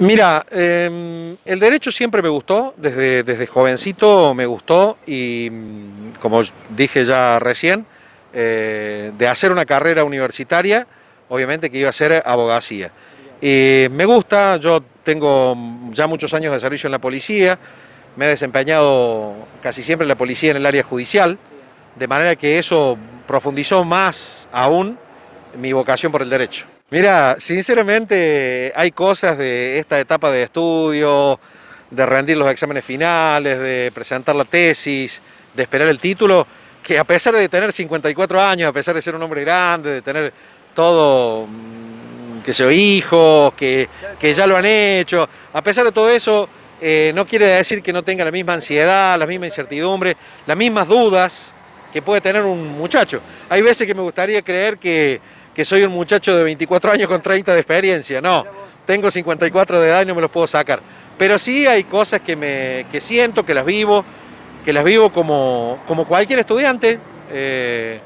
Mira, em, el derecho siempre me gustó, desde, desde jovencito me gustó y mm, como dije ya recién, eh, de hacer una carrera universitaria, obviamente que iba a ser abogacía. Y me gusta, yo tengo ya muchos años de servicio en la policía, me he desempeñado casi siempre en la policía en el área judicial, de manera que eso profundizó más aún mi vocación por el derecho. Mira, sinceramente hay cosas de esta etapa de estudio, de rendir los exámenes finales, de presentar la tesis, de esperar el título, que a pesar de tener 54 años, a pesar de ser un hombre grande, de tener todo, mm, que sea hijos, que, que ya lo han hecho, a pesar de todo eso, eh, no quiere decir que no tenga la misma ansiedad, la misma incertidumbre, las mismas dudas que puede tener un muchacho. Hay veces que me gustaría creer que, que soy un muchacho de 24 años con 30 de experiencia. No, tengo 54 de edad y no me los puedo sacar. Pero sí hay cosas que, me, que siento, que las vivo, que las vivo como, como cualquier estudiante. Eh,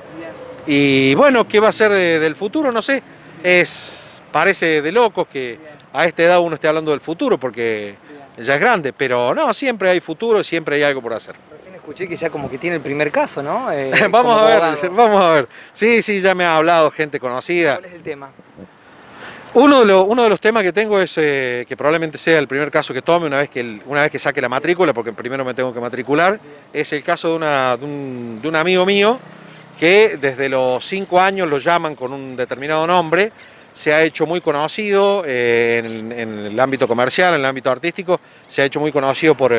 y bueno, ¿qué va a ser del futuro? No sé. Es, parece de locos que a esta edad uno esté hablando del futuro porque ya es grande, pero no, siempre hay futuro, siempre hay algo por hacer. Escuché que ya como que tiene el primer caso, ¿no? Eh, vamos a ver, vamos a ver. Sí, sí, ya me ha hablado gente conocida. ¿Cuál es el tema? Uno de, uno de los temas que tengo es eh, que probablemente sea el primer caso que tome una vez que, una vez que saque la matrícula, porque primero me tengo que matricular, es el caso de, una, de, un, de un amigo mío que desde los cinco años lo llaman con un determinado nombre, se ha hecho muy conocido eh, en, en, el ámbito comercial, en el ámbito artístico, se ha hecho muy conocido por,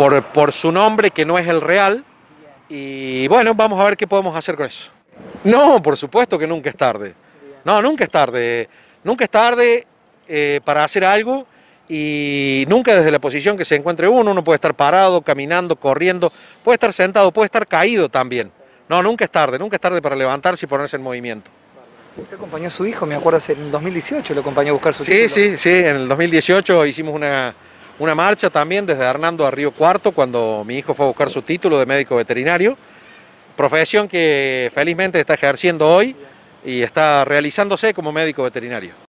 por, por, su nombre, que no es el real, y bueno, vamos a ver qué podemos hacer con eso. No, por supuesto que nunca es tarde. No, nunca es tarde. Nunca es tarde eh, para hacer algo y nunca desde la posición que se encuentre uno, uno puede estar parado, caminando, corriendo, puede estar sentado, puede estar caído también. No, nunca es tarde, nunca es tarde para levantarse y ponerse en movimiento. Usted acompañó a su hijo, me acuerdo, en 2018 lo acompañó a buscar su sí, título. Sí, sí, en el 2018 hicimos una, una marcha también desde Hernando a Río Cuarto cuando mi hijo fue a buscar su título de médico veterinario, profesión que felizmente está ejerciendo hoy y está realizándose como médico veterinario.